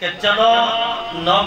कि चलो नौकर